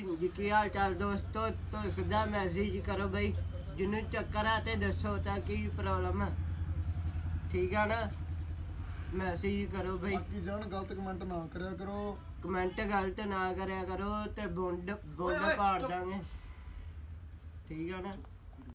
ਜੀ ਕੀ ਹਾਲ ਚਾਲ ਦੋਸਤੋ? ਤੋਂ ਸਿੱਧਾ ਮੈਸੇਜ ਕਰੋ ਬਈ ਜਿਹਨੂੰ ਚੱਕਰ ਆ ਤੇ ਦੱਸੋ ਤਾਂ ਕੀ ਪ੍ਰੋਬਲਮ ਆ। ਠੀਕ ਆ ਨਾ? ਮੈਸੇਜ ਕਰੋ ਬਈ। ਬਾਕੀ ਜਾਣ ਗਲਤ ਕਮੈਂਟ ਨਾ ਕਰਿਆ ਕਰੋ। ਕਮੈਂਟ ਗਲਤ ਨਾ ਕਰਿਆ ਕਰੋ ਤੇ ਬੁੰਡ ਬੁੰਡ ਪਾੜ ਦਾਂਗੇ। ਠੀਕ ਆ ਨਾ?